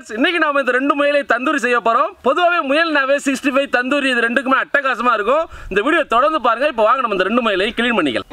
Friends இன்னைக்கு நாம இந்த ரெண்டு முயலை தந்தூரி செய்ய போறோம். பொதுவாகவே முயல்னாவே சிக்ஸ்டி ஃபைவ் தந்தூரி இது ரெண்டுக்குமே அட்டகாசமா இருக்கும். இந்த வீடியோ தொடர்ந்து பாருங்க. இப்போ வாங்க நம்ம இந்த ரெண்டு முயலையும் கிளீன் பண்ணிக்கலாம்.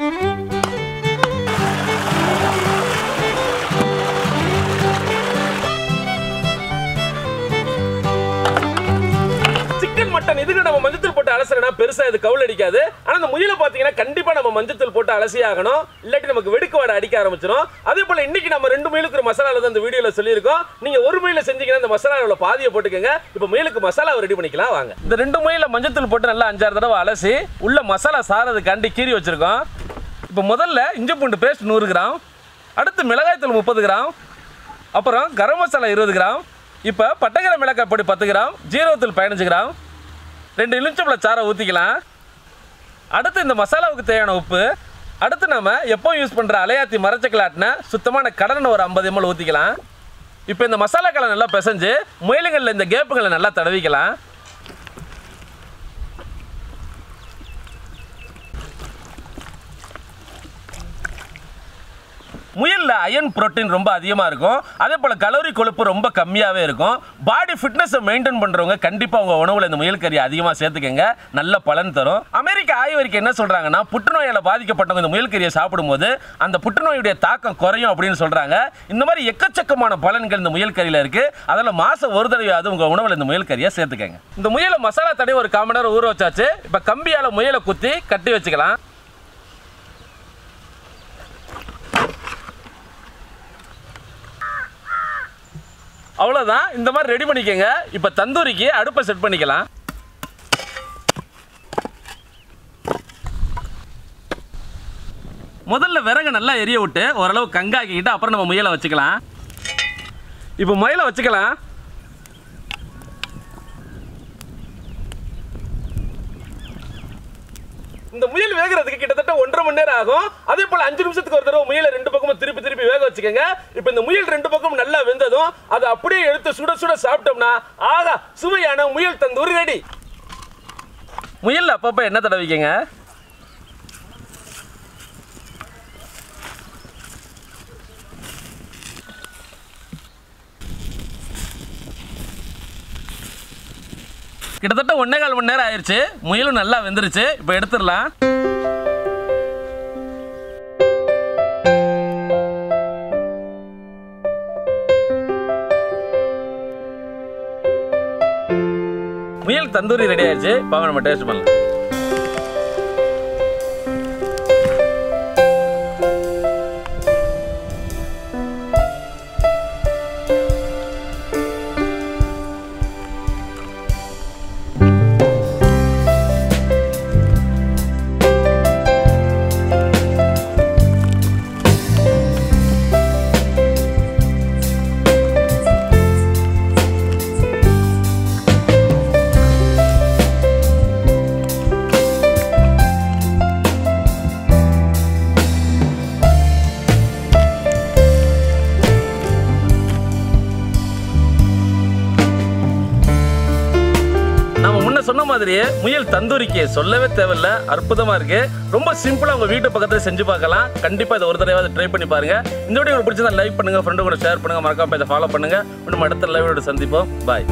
சிக்கன் மட்டன் இதுக்கு நம்ம மஞ்சத்தூள் போட்டு பெருசாக இது கவுல் அடிக்காது. ஆனால் அந்த முயலை பார்த்தீங்கன்னா கண்டிப்பாக நம்ம மஞ்சத்தூள் போட்டு அலசி ஆகணும். இல்லாட்டி நமக்கு வெடுக்கு வாடை அடிக்க ஆரம்பிச்சிடும் அதே போல் இன்னைக்கு நம்ம ரெண்டு முயலுக்கு ஒரு மசாலா தான் இந்த வீடியோவில் சொல்லியிருக்கோம். நீங்கள் ஒரு முயலில் செஞ்சீங்கன்னா இந்த மசாலாவில் பாதியை போட்டுக்கோங்க. இப்போ முயலுக்கு மசாலாவை ரெடி பண்ணிக்கலாம் வாங்க. இந்த ரெண்டு முயலில் மஞ்சத்தூள் போட்டு நல்லா அஞ்சாறு தடவை அலசி உள்ள மசாலா சாரதுக்காண்டி கீறி வச்சுருக்கோம். இப்போ முதல்ல இஞ்சி பூண்டு பேஸ்ட் நூறு கிராம் அடுத்து மிளகாய்த்தூள் முப்பது கிராம் அப்புறம் கரம் மசாலா இருபது கிராம் இப்போ பட்டகர மிளகாய் பொடி பத்து கிராம் ஜீரகத்தூள் பதினஞ்சு கிராம் ரெண்டு எலுமிச்சம்பழ சாறை ஊற்றிக்கலாம் அடுத்து இந்த மசாலாவுக்கு தேவையான உப்பு. அடுத்து நம்ம எப்போ யூஸ் பண்ணுற அலையாத்தி மரச்சக்கலாட்டின சுத்தமான கடலை ஒரு ஐம்பது எம்எல் ஊற்றிக்கலாம் இப்போ இந்த மசாலாக்களை நல்லா பிசைஞ்சு முயலுங்களில் இந்த கேப்புகளை நல்லா தடவிக்கலாம். முயலில் அயன் புரோட்டீன் ரொம்ப அதிகமாக இருக்கும். அதே போல் கலோரி கொழுப்பு ரொம்ப கம்மியாகவே இருக்கும். பாடி ஃபிட்னஸை மெயின்டைன் பண்ணுறவங்க கண்டிப்பாக உங்கள் உணவில் இந்த முயல் கறி அதிகமாக சேர்த்துக்கங்க. நல்ல பலன் தரும். அமெரிக்க ஆய்வறிக்கை என்ன சொல்கிறாங்கன்னா புற்றுநோயால் பாதிக்கப்பட்டவங்க இந்த முயல் கறியை சாப்பிடும்போது அந்த புற்றுநோயுடைய தாக்கம் குறையும் அப்படின்னு சொல்கிறாங்க இந்த மாதிரி எக்கச்சக்கமான பலன்கள் இந்த முயல் கறியில் இருக்குது அதில் மாதம் ஒரு தடவையாவது உங்கள் உணவில் இந்த முயல் கறியை சேர்த்துக்கங்க. இந்த முயலை மசாலா தடவை ஒரு காமன் நேரம் ஊற வச்சாச்சு. இப்போ கம்பியால் முயலை குத்தி கட்டி வச்சுக்கலாம். அவ்வளோதான் இந்த மாதிரி ரெடி பண்ணிக்கோங்க. இப்போ தந்தூரிக்கு அடுப்பை செட் பண்ணிக்கலாம். முதல்ல விறகு நல்லா எரிய விட்டு ஓரளவு கங்காக்கிக்கிட்டு அப்புறம் நம்ம முயலை வச்சுக்கலாம். இப்போ முயலை வச்சுக்கலாம். இந்த முயல் வேகிறதுக்கு கிட்டத்தட்ட ஒன்றரை மணி நேரம் ஆகும் அதே போல அஞ்சு நிமிஷத்துக்கு ஒரு தடவை முயலை ரெண்டு பக்கமும் திருப்பி திருப்பி வேக வச்சுக்கோங்க. இப்போ இந்த முயல் ரெண்டு பக்கமும் நல்லா வெந்ததும் அதை அப்படியே எடுத்து சுட சுட சாப்பிட்டோம்னா ஆகா சுவையான முயல் தந்தூரி ரெடி முயல் அப்பப்போ என்ன தடவிக்கங்க? கிட்டத்தட்ட ஒன்னே கால் மணி நேரம் ஆயிடுச்சு முயலும் நல்லா வெந்துருச்சு. இப்போ எடுத்துடலாம். முயல் தந்தூரி ரெடி ஆயிடுச்சு வாங்க நம்ம டேஸ்ட் பண்ணலாம். மாதிரியே முயல் தந்தூரிக்கு சொல்லவே தேவையில்ல. அற்புதமா இருக்கு. ரொம்ப சிம்பிளா உங்க வீட்டு பக்கத்துல செஞ்சு பார்க்கலாம். கண்டிப்பா இதை ஒரு தடவை ட்ரை பண்ணி பாருங்க. இந்த வீடியோ உங்களுக்கு பிடிச்சதா லைக் பண்ணுங்க ஃப்ரெண்டு கூட ஷேர் பண்ணுங்க. மறக்காம இதை ஃபாலோ பண்ணுங்க. இன்னும் அடுத்த லைவோட சந்திப்போம். பாய்